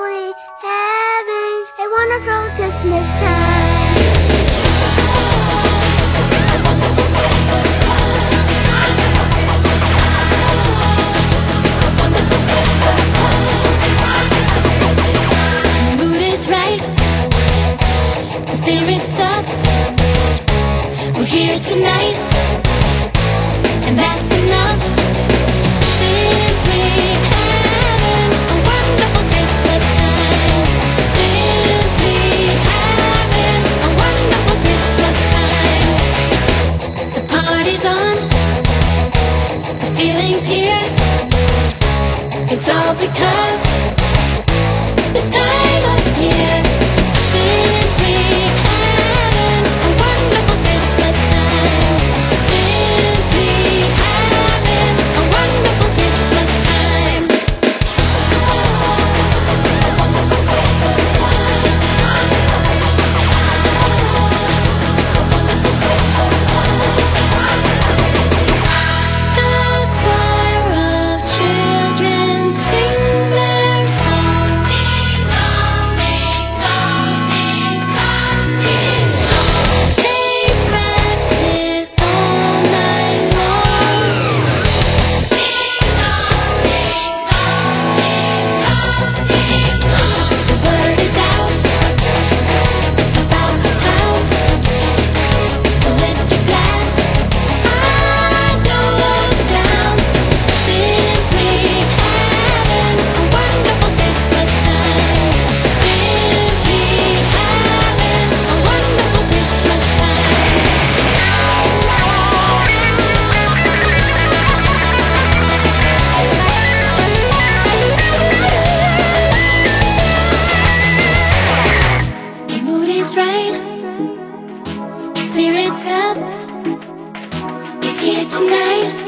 simply having a wonderful Christmas time. The mood is right, the spirit's up. We're here tonight. It's all because lights up. You're here tonight.